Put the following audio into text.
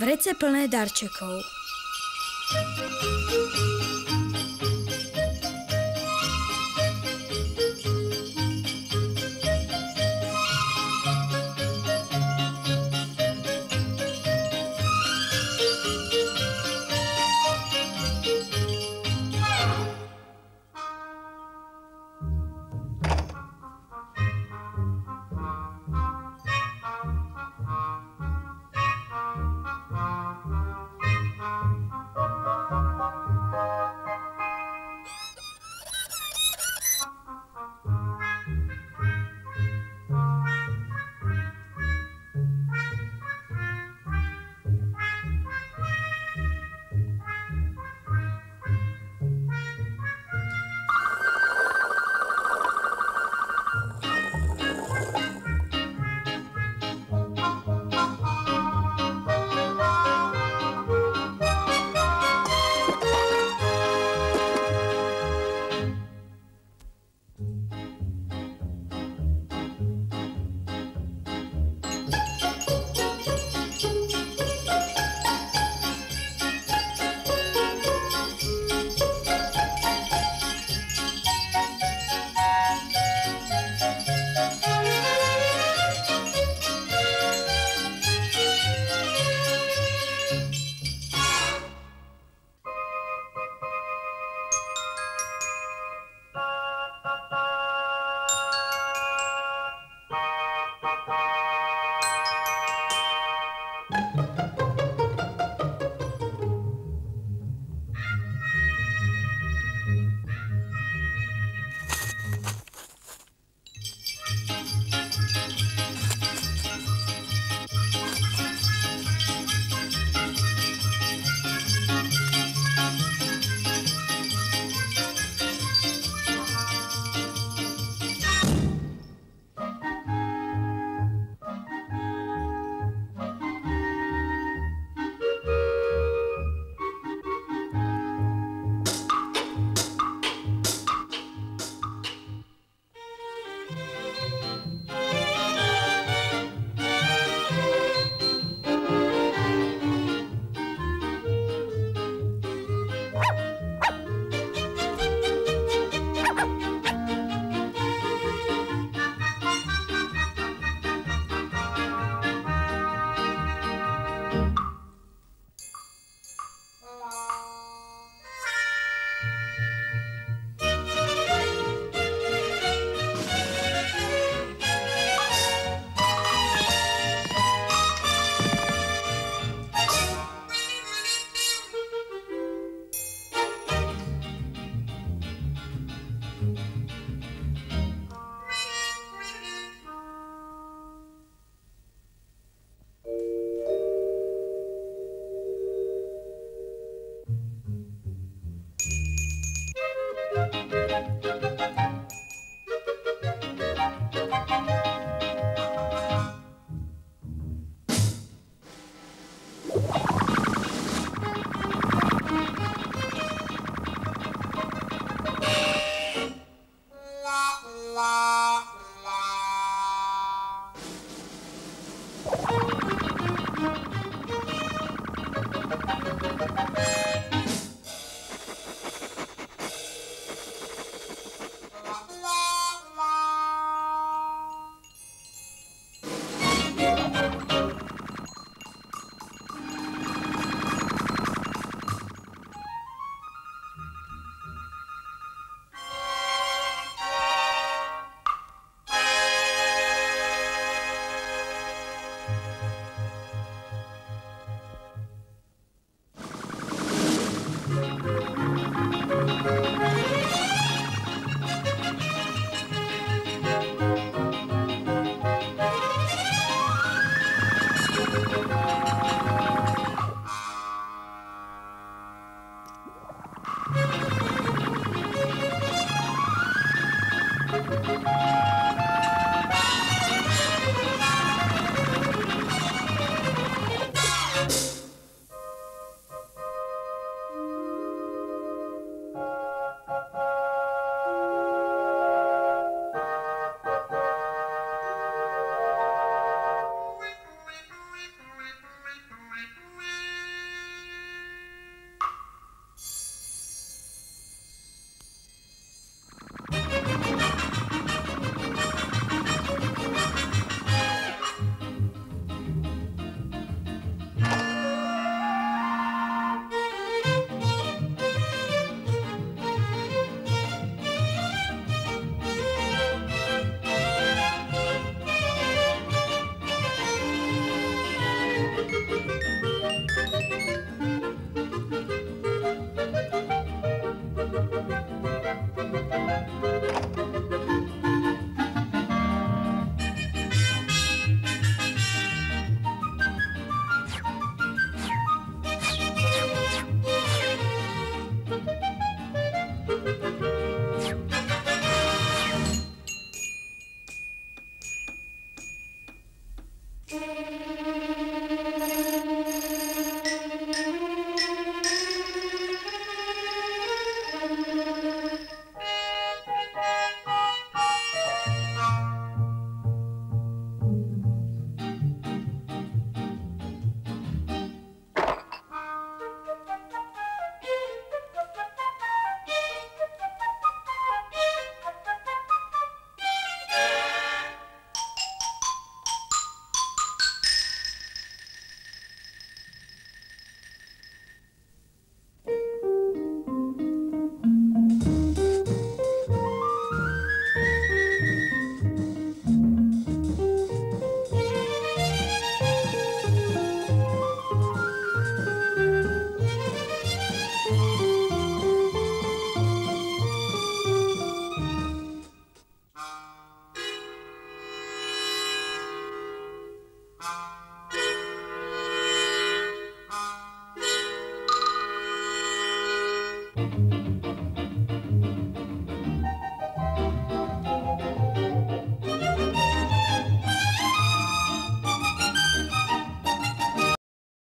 Vrece plné darčekov. えっ?